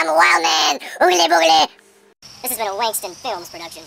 I'm a wild man! Oogly boogly! This has been a Wankston Films production.